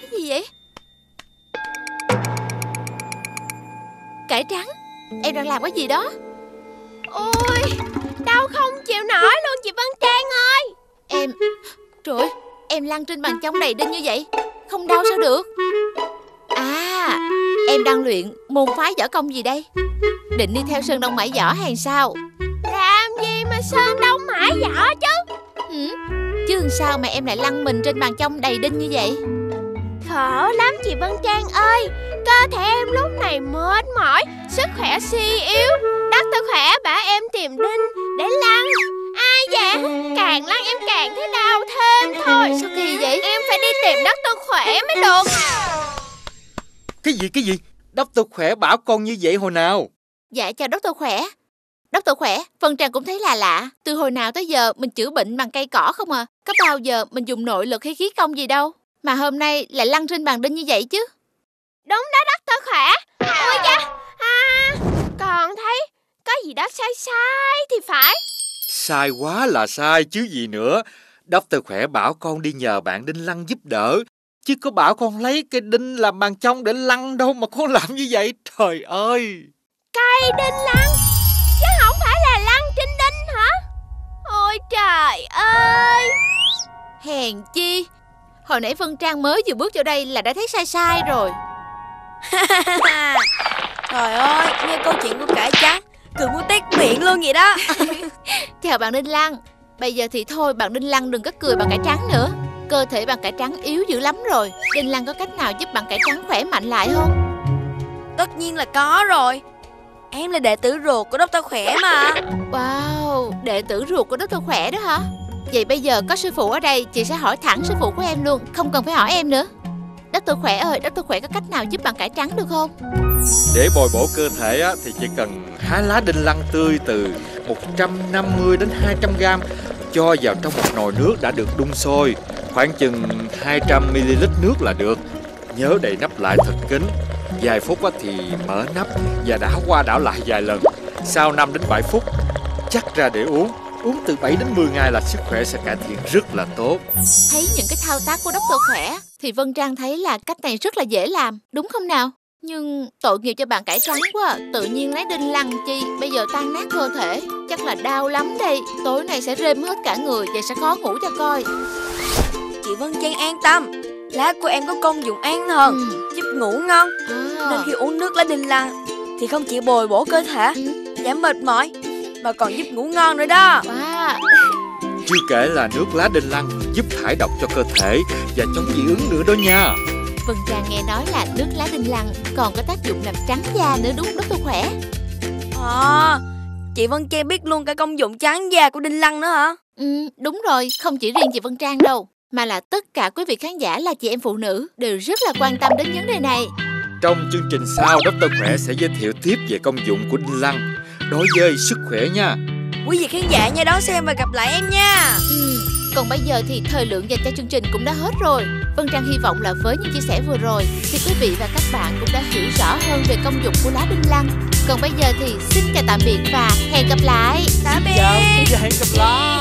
Cái gì vậy? Cải trắng Em đang làm cái gì đó? Ôi Đau không? Chịu nổi luôn chị Vân Trang ơi! Em Trời Em lăn trên bàn trong đầy đinh như vậy Không đau sao được? À Em đang luyện môn phái võ công gì đây? Định đi theo Sơn Đông Mãi Võ hay sao? Làm gì mà Sơn Đông Mãi Võ chứ? Ừ, Sao mà em lại lăn mình trên bàn trong đầy đinh như vậy? Khổ lắm chị Vân Trang ơi Cơ thể em lúc này mệt mỏi Sức khỏe suy yếu. Đất tôi khỏe bảo em tìm đinh Để lăn. Ai dạ Càng lăn em càng thấy đau thêm thôi. Sao kỳ vậy? Em phải đi tìm đất tôi khỏe mới được. Cái gì cái gì? Đất tôi khỏe bảo con như vậy hồi nào? Dạ chào Đốc Tô Khỏe Đốc Tô Khỏe, Vân Trang cũng thấy là lạ. Từ hồi nào tới giờ mình chữa bệnh bằng cây cỏ không à? Có bao giờ mình dùng nội lực hay khí công gì đâu? Mà hôm nay lại lăn trên bàn đinh như vậy chứ? Đúng đó tôi khỏe. Ôi cha à, Còn thấy Có gì đó sai sai thì phải. Sai quá là sai chứ gì nữa. Doctor khỏe bảo con đi nhờ bạn Đinh Lăng giúp đỡ. Chứ có bảo con lấy cái đinh làm bàn trong để lăn đâu mà con làm như vậy. Trời ơi. Cây đinh lăn Hèn chi? Hồi nãy Vân Trang mới vừa bước vào đây là đã thấy sai sai rồi. Trời ơi, nghe câu chuyện của cải trắng Cười muốn tét miệng luôn vậy đó. Chào bạn Đinh Lăng. Bây giờ thì thôi bạn Đinh Lăng đừng có cười bằng cải trắng nữa. Cơ thể bạn cải trắng yếu dữ lắm rồi. Đinh Lăng có cách nào giúp bạn cải trắng khỏe mạnh lại không? Tất nhiên là có rồi. Em là đệ tử ruột của Dr. Khỏe mà. Wow, đệ tử ruột của Dr. Khỏe đó hả Vậy bây giờ có sư phụ ở đây Chị sẽ hỏi thẳng sư phụ của em luôn Không cần phải hỏi em nữa Dr. Khỏe ơi, Dr. Khỏe có cách nào giúp bạn cải trắng được không Để bồi bổ cơ thể á, thì chỉ cần hái lá đinh lăng tươi từ 150 đến 200 gram cho vào trong một nồi nước đã được đun sôi khoảng chừng 200 ml nước là được. Nhớ đậy nắp lại thật kín. Vài phút á, thì mở nắp và đảo qua đảo lại vài lần. Sau 5 đến 7 phút chắc ra để uống. Uống từ 7 đến 10 ngày là sức khỏe sẽ cải thiện rất là tốt. Thấy những cái thao tác của Dr. Khỏe Thì Vân Trang thấy là cách này rất là dễ làm Đúng không nào Nhưng tội nghiệp cho bạn cải trắng quá Tự nhiên lấy đinh lăng chi Bây giờ tan nát cơ thể Chắc là đau lắm đây Tối nay sẽ rêm hết cả người Và sẽ khó ngủ cho coi Chị Vân Trang an tâm Lá của em có công dụng an thần ừ. Giúp ngủ ngon à. Nên khi uống nước lá đinh lăng Thì không chỉ bồi bổ cơ thể ừ. Giảm mệt mỏi Mà còn giúp ngủ ngon nữa đó wow. Chưa kể là nước lá đinh lăng giúp thải độc cho cơ thể và chống dị ứng nữa đó nha. Vân Trang nghe nói là nước lá đinh lăng còn có tác dụng làm trắng da nữa đúng rất là khỏe. À, chị Vân Trang biết luôn cả công dụng trắng da của đinh lăng nữa hả? Ừ, đúng rồi, không chỉ riêng chị Vân Trang đâu, mà là tất cả quý vị khán giả là chị em phụ nữ đều rất là quan tâm đến vấn đề này. Trong chương trình sau, Dr. Khỏe sẽ giới thiệu tiếp về công dụng của đinh lăng đối với sức khỏe nha. Quý vị khán giả nha đón xem và gặp lại em nha. Ừ, còn bây giờ thì thời lượng dành cho chương trình cũng đã hết rồi. Vân Trang hy vọng là với những chia sẻ vừa rồi thì quý vị và các bạn cũng đã hiểu rõ hơn về công dụng của lá đinh lăng. Còn bây giờ thì xin chào tạm biệt và hẹn gặp lại. Tạm biệt. Chào, hẹn gặp lại.